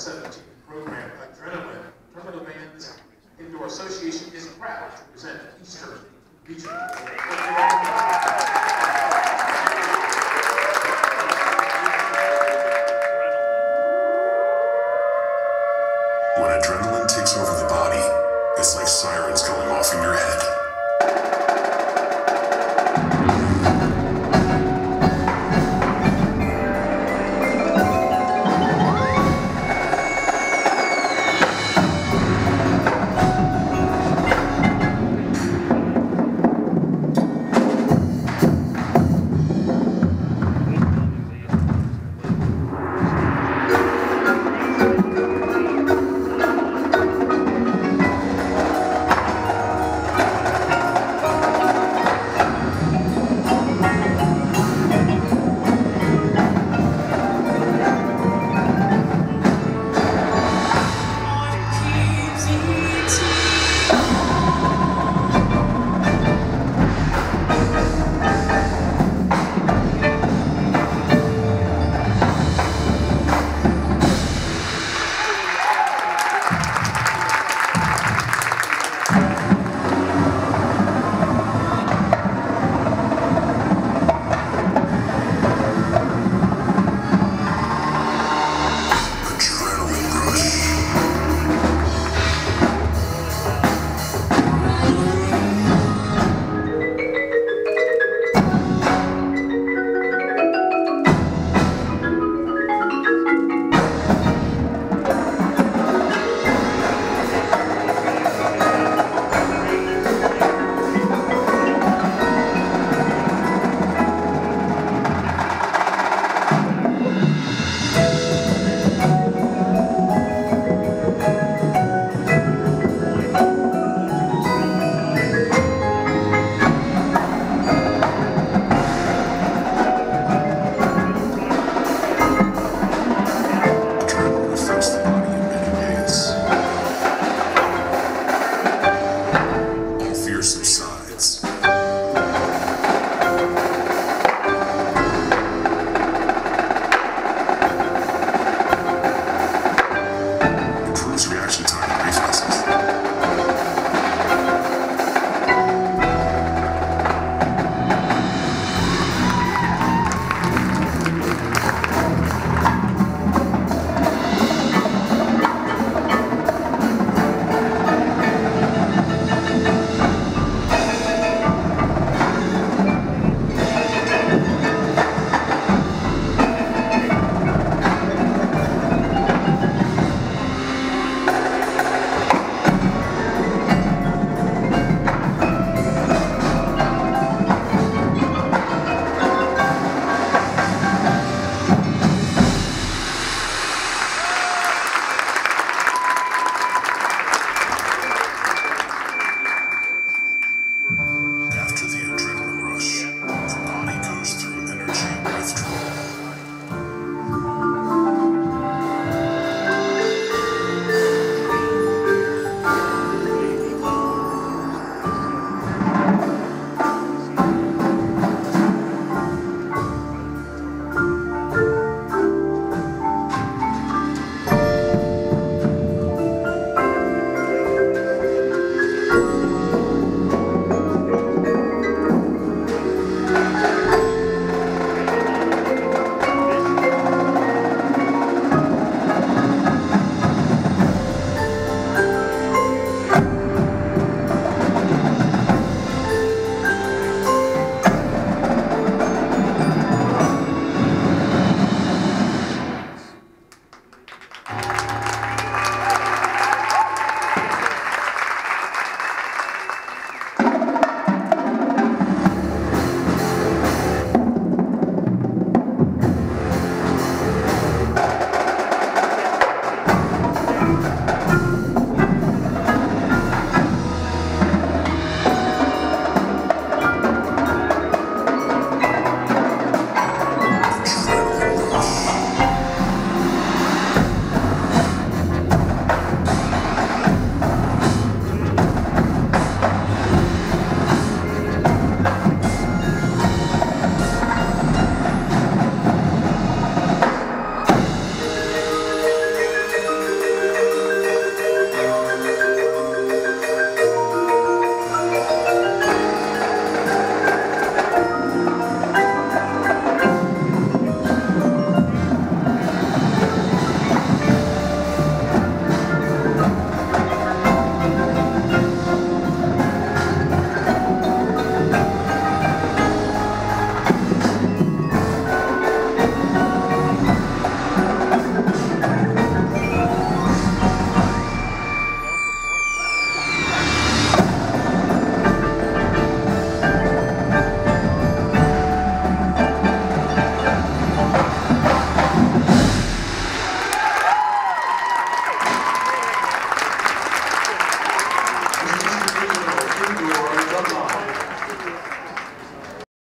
70.